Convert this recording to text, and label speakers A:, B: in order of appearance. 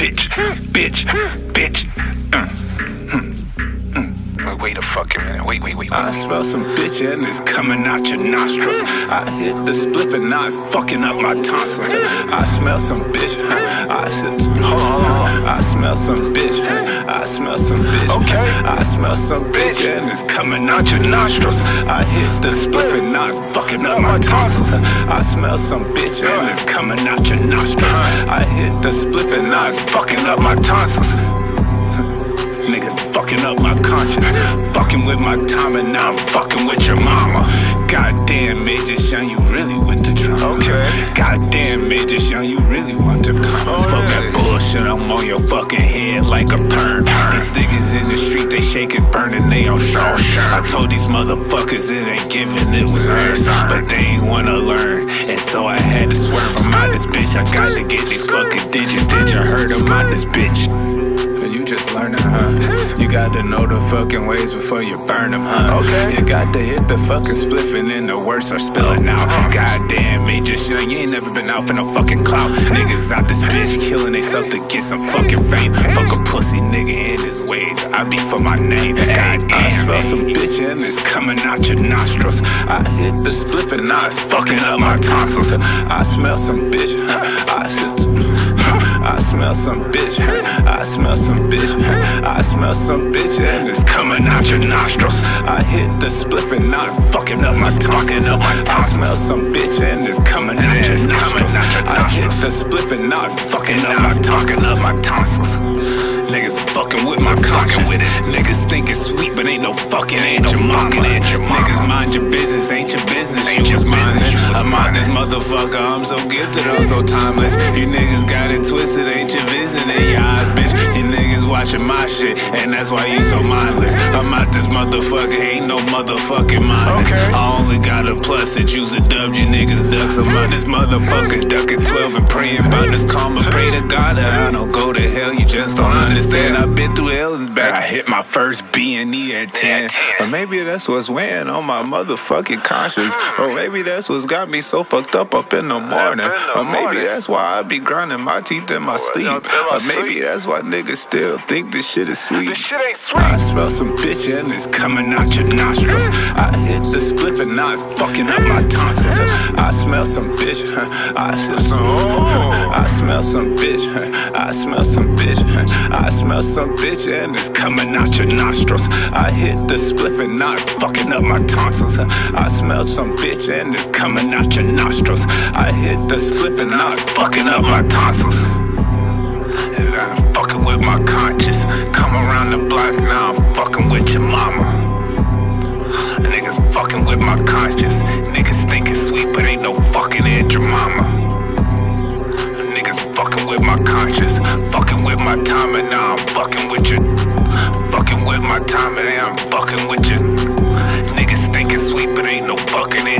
A: bitch, bitch, bitch. Wait a fucking minute. Wait, wait, wait. I smell some bitch and it's coming out your nostrils. I hit the spliff and now it's fucking up my tonsils. I smell some bitch. I said, hold on, hold on. I smell some bitch. I smell some bitch.
B: Okay.
A: I smell some bitch and it's coming out your nostrils. I hit the spliff and now it's fucking up oh my tonsils. I smell some bitch and it's coming out your nostrils. Uh-huh. I hit the spliff and now it's fucking up my tonsils. Fucking up my conscience. Fucking with my time and now I'm fucking with your mama. Goddamn, Aegis Young, you really with the drama.
B: Okay.
A: Goddamn, Aegis Young, you really want to come.
B: Oh,
A: Fuck
B: yeah.
A: that bullshit, I'm on your fucking head like a perm. These niggas in the street, they shaking, burning, they on show. I told these motherfuckers it ain't giving, it was earned. But they ain't wanna learn. And so I had to swerve, I'm out this bitch. I got to get these fucking digits, Did I heard I'm out this bitch. You just learning, huh? You got to know the fucking ways before you burn them, huh?
B: Okay.
A: You got to hit the fucking spliff and then the words are spilling out. Goddamn, Aegis Young, you ain't never been out for no fucking clout. Niggas out this bitch killing themselves to get some fucking fame. Fuck a pussy nigga in his ways. I be for my name. Goddamn, I smell some bitch and it's coming out your nostrils. I hit the spliff and now it's fucking up my tonsils. I smell some bitch. I said. I smell some bitch. I smell some bitch. I smell some bitch and it's coming out your nostrils. I hit the spliff and fucking up my tonsils. I smell some bitch and it's coming out your nostrils. I hit the spliff and now it's fucking up my talking up my tonsils. Niggas fucking with my conscience. Niggas think it's sweet, but ain't no fucking ain't your mama. Niggas mind your business, ain't your business. You was minding. I'm out this motherfucker. I'm so gifted, I'm so timeless. You niggas shit, and that's why you so mindless. I'm out this motherfucker, ain't no motherfucking mindless.
B: Okay.
A: I only got a plus that use a dub, you niggas ducks. I'm out this motherfucker, ducking 12 and praying about this karma. Pray to God that I don't go don't understand. I've been through hell and back. I hit my first B and E at 10. Or maybe that's what's weighing on my motherfucking conscience. Or maybe that's what's got me so fucked up up in the morning. Or maybe that's why I be grinding my teeth in my sleep. Or maybe that's why niggas still think this shit is sweet.
B: This shit ain't
A: I smell some bitch and it's coming out your nostrils. I hit the spliff and now it's fucking up my tonsils. I smell some bitch. I said, I smell some bitch. I smell some bitch. I smell some bitch and it's coming out your nostrils. I hit the spliff and now it's fucking up my tonsils. I smell some bitch and it's coming out your nostrils. I hit the spliff and now it's fucking up my tonsils. And I'm fucking with my conscience. Come around the block now, I'm fucking with your mama. Niggas fucking with my conscience. Niggas think it's sweet, but ain't no fucking Aunt your mama my conscience. Fucking with my time and now I'm fucking with you. Fucking with my time and now I'm fucking with you. Niggas think it's sweet, but ain't no fucking it.